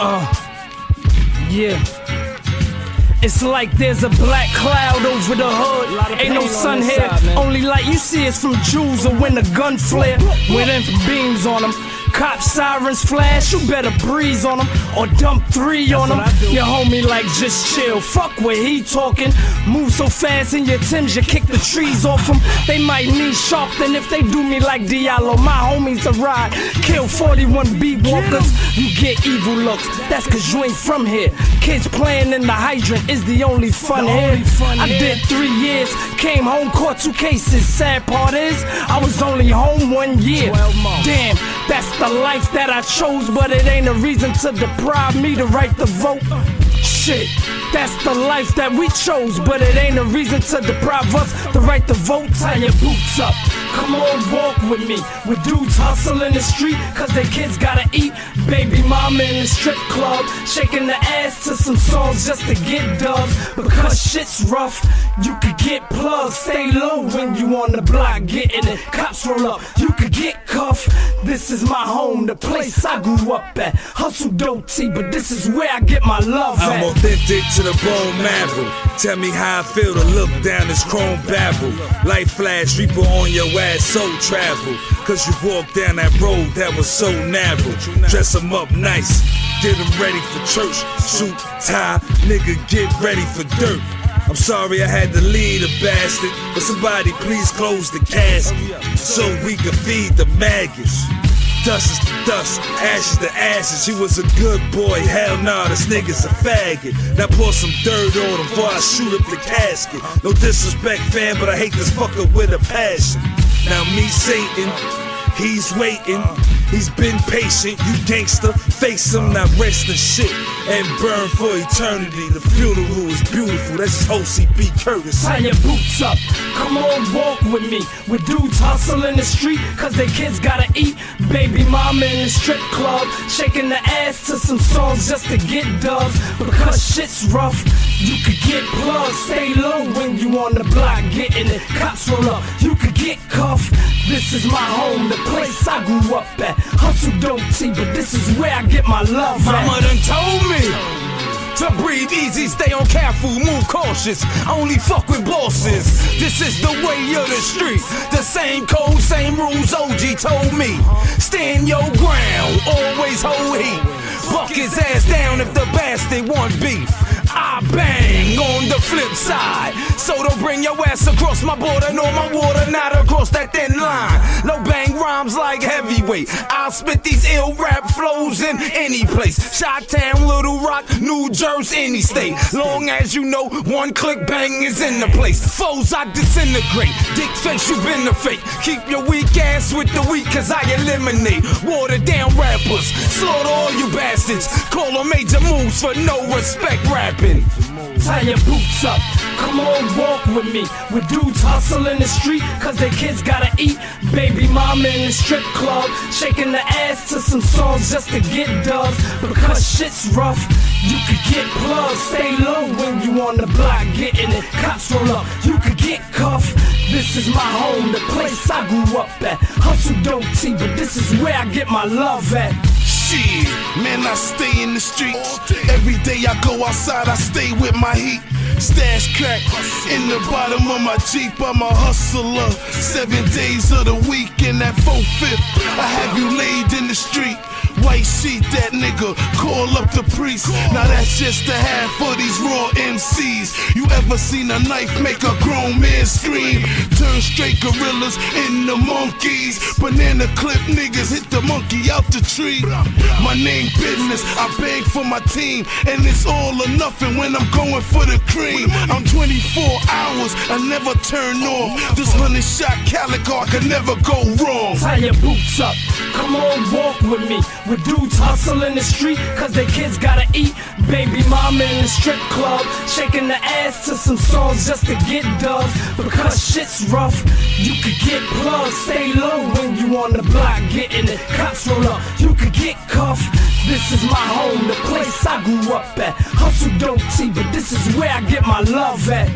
Uh, yeah. It's like there's a black cloud over the hood. Ain't no sun here. Only light you see is from jewels or when the gun flare. With them beams on them. Cop sirens flash, you better breeze on them or dump three on them. Your homie like just chill. Fuck what he talking. Move so fast in your Timbs, you kick the trees off them. They might need Sharpton if they do me like Diallo. My homies a ride. Kill 41 beat walkers, you get evil looks. That's cause you ain't from here. Kids playing in the hydrant is the only fun here. I did three years, came home, caught two cases. Sad part is, I was only home one year. Damn, that's the life that I chose, but it ain't a reason to deprive me to write the vote. Shit, that's the life that we chose, but it ain't a reason to deprive us to write the vote. Tie your boots up. Come on, walk with me. With dudes hustling the street, cause their kids gotta eat. Baby mama in the strip club, shaking the ass to some songs just to get dubs. Because shit's rough, you could get plugged. Stay low when you on the block, getting it. Cops roll up, you could get cuffed. This is my home, the place I grew up at. Hustle dope tea, but this is where I get my love I'm at. authentic to the bone marrow. Tell me how I feel to look down this chrome babble. Light flash, reaper on your ass, soul travel. Cause you walked down that road that was so narrow. Dress 'em up nice, get 'em ready for church. Suit, tie, nigga, get ready for dirt. I'm sorry I had to lead a bastard, but somebody please close the casket so we can feed the maggots. Dust is to dust, ashes to ashes. He was a good boy. Hell nah, this nigga's a faggot. Now pour some dirt on him before I shoot up the casket. No disrespect, fam, but I hate this fucker with a passion. Now me, Satan, he's waiting. He's been patient, you gangster. Face him, now rest in shit and burn for eternity. The funeral is beautiful. That's OCB Curtis. Tie your boots up. Come on, walk with me. With dudes hustling the street, cause their kids gotta eat. Baby mama in the strip club, shaking the ass to some songs just to get dubs. Because shit's rough, you could get plugged. Stay low when you on the block, getting it. Cops roll up, you. This is my home, the place I grew up at. Hustle dope tea, but this is where I get my love Mama at. done told me to breathe easy, stay on careful, move cautious. Only fuck with bosses. This is the way of the street. The same code, same rules. OG told me. Stand your ground, always hold heat. Buck his ass down if the bastard want beef. I bang on the flip side. So don't bring your ass across my border, nor my water, not across that thin line. No bang rhymes like heavyweight. I'll spit these ill rap flows in any place. Shot Town, Little Rock, New Jersey, any state. Long as you know one click bang is in the place. Foes I disintegrate. Dick face, you been the fake. Keep your weak ass with the weak, cause I eliminate. Water down rappers. Slaughter all you bastards. Call on major moves for no respect rapping. Tie your boots up. Come on, walk with me. With dudes hustling the street, cause their kids gotta eat. Baby mama in the strip club, shaking the ass to some songs just to get dubs. Because shit's rough, you could get plugged. Stay low when you on the block, getting it. Cops roll up, you could get cuffed. This is my home, the place I grew up at. Hustle dope tea, but this is where I get my love at. Shit, man, I stay in the streets. Every day I go outside, I stay with my heat. Stash crack in the bottom of my Jeep. I'm a hustler. Seven days of the week in that 4 fifth. I have you laid in the street. White sheet, that nigga. Call up the priest. Now that's just a half for these raw MCs. You ever seen a knife make a grown man scream? Turn straight gorillas into monkeys. Banana clip niggas hit the monkey out the tree. My name business, I bang for my team, and it's all or nothing when I'm going for the cream. I'm 24 hours, I never turn off. This hundred shot calico, I can never go wrong. Tie your boots up. Come on, walk with me. With dudes hustling the street, cause their kids gotta eat. Baby mama in the strip club, shaking the ass to some songs just to get dubs. Because shit's rough, you could get plugged. Stay low when you on the block, getting it. Cops roll up, you could get cuffed. This is my home, the place I grew up at. Hustle dope tea, but this is where I get my love at.